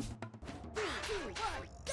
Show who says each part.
Speaker 1: Three, two, one!